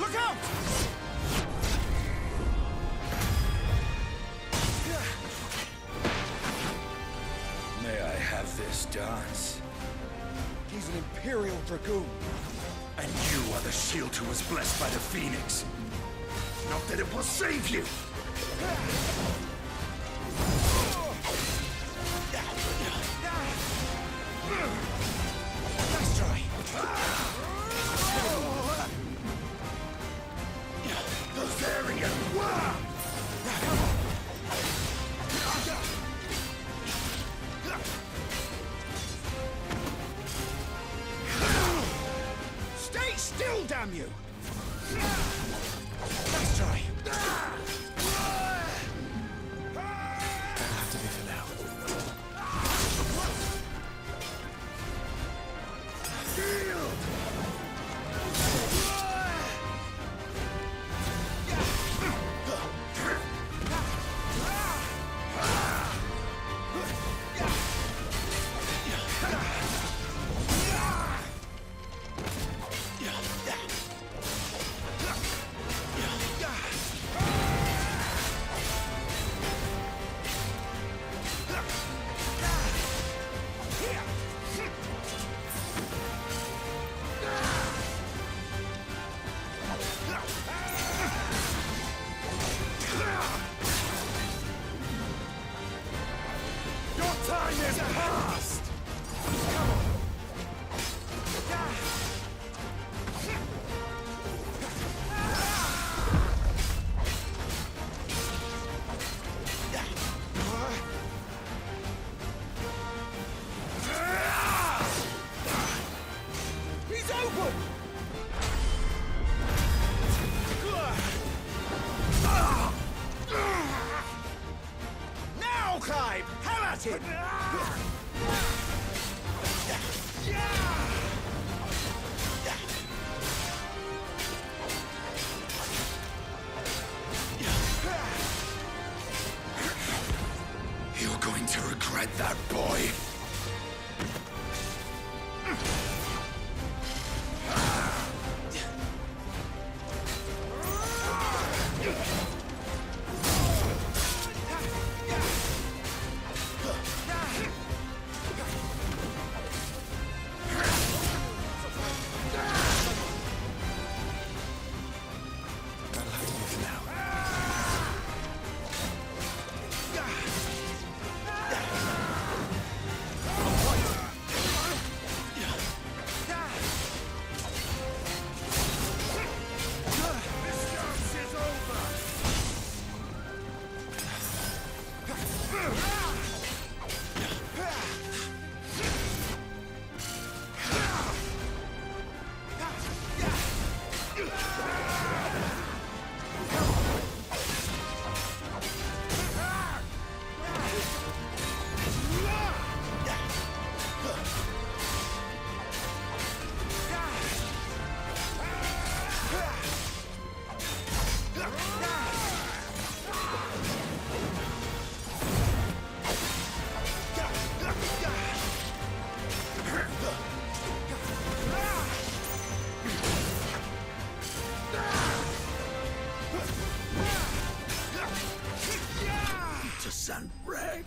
Look out! May I have this dance? He's an Imperial Dragoon. And you are the shield who was blessed by the Phoenix. Not that it will save you! Damn you! Is! He's open! Now, Clive! Have at him! You're going to regret that, boy. To send Rag.